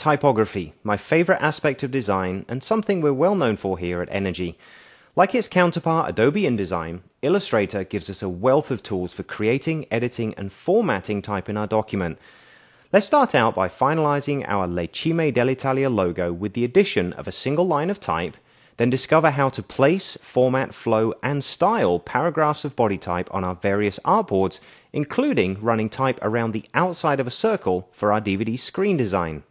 Typography, my favorite aspect of design and something we're well known for here at Energy. Like its counterpart Adobe InDesign, Illustrator gives us a wealth of tools for creating, editing, and formatting type in our document. Let's start out by finalizing our Le Cime dell'Italia logo with the addition of a single line of type, then discover how to place, format, flow, and style paragraphs of body type on our various artboards, including running type around the outside of a circle for our DVD screen design.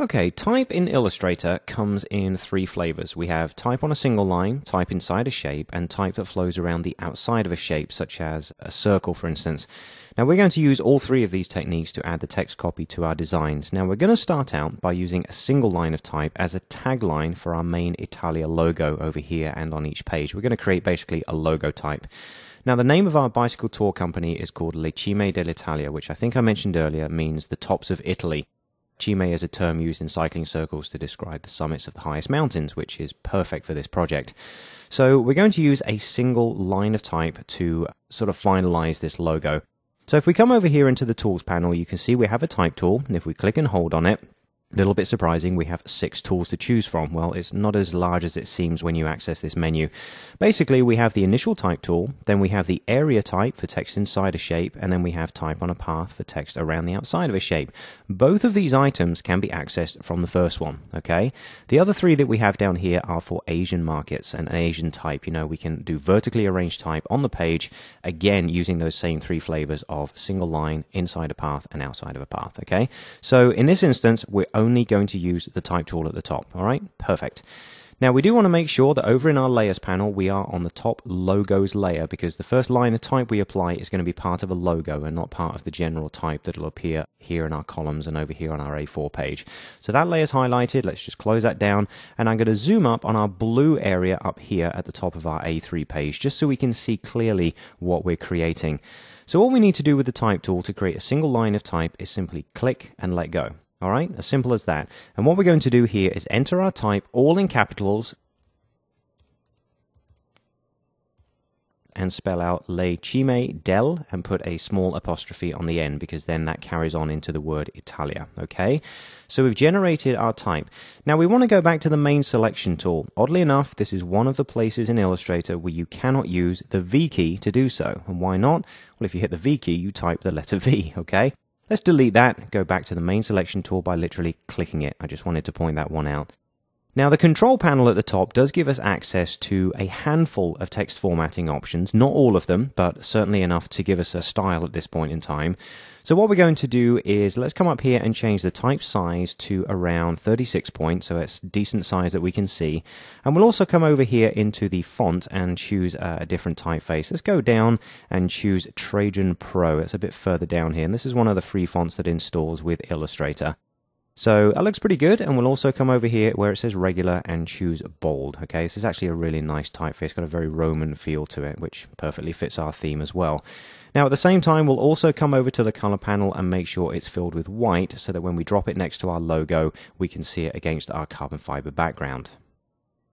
Okay, type in Illustrator comes in three flavors. We have type on a single line, type inside a shape, and type that flows around the outside of a shape, such as a circle, for instance. Now, we're going to use all three of these techniques to add the text copy to our designs. Now, we're going to start out by using a single line of type as a tagline for our main Italia logo over here and on each page. We're going to create basically a logo type. Now, the name of our bicycle tour company is called Le Cime dell'Italia, which I think I mentioned earlier means the tops of Italy. Cime is a term used in cycling circles to describe the summits of the highest mountains, which is perfect for this project. So we're going to use a single line of type to sort of finalize this logo. So if we come over here into the tools panel, you can see we have a type tool. And if we click and hold on it, little bit surprising, we have six tools to choose from. Well, it's not as large as it seems when you access this menu. Basically, we have the initial type tool, then we have the area type for text inside a shape, and then we have type on a path for text around the outside of a shape. Both of these items can be accessed from the first one, okay? The other three that we have down here are for Asian markets and Asian type. You know, we can do vertically arranged type on the page, again, using those same three flavors of single line, inside a path, and outside of a path, okay? So in this instance, we're only going to use the type tool at the top. All right, perfect. Now we do want to make sure that over in our layers panel we are on the top logos layer because the first line of type we apply is going to be part of a logo and not part of the general type that will appear here in our columns and over here on our A4 page. So that layer is highlighted. Let's just close that down and I'm going to zoom up on our blue area up here at the top of our A3 page just so we can see clearly what we're creating. So all we need to do with the type tool to create a single line of type is simply click and let go. All right, as simple as that. And what we're going to do here is enter our type all in capitals and spell out Le Cime del and put a small apostrophe on the end because then that carries on into the word Italia. Okay, so we've generated our type. Now we want to go back to the main selection tool. Oddly enough, this is one of the places in Illustrator where you cannot use the V key to do so. And why not? Well, if you hit the V key, you type the letter V. Okay, Let's delete that, go back to the main selection tool by literally clicking it. I just wanted to point that one out. Now, the control panel at the top does give us access to a handful of text formatting options. Not all of them, but certainly enough to give us a style at this point in time. So what we're going to do is let's come up here and change the type size to around 36 points, so it's decent size that we can see. And we'll also come over here into the font and choose a different typeface. Let's go down and choose Trajan Pro. It's a bit further down here. And this is one of the free fonts that installs with Illustrator. So that looks pretty good, and we'll also come over here where it says regular and choose bold. Okay, this is actually a really nice typeface, got a very Roman feel to it, which perfectly fits our theme as well. Now at the same time, we'll also come over to the color panel and make sure it's filled with white so that when we drop it next to our logo, we can see it against our carbon fiber background.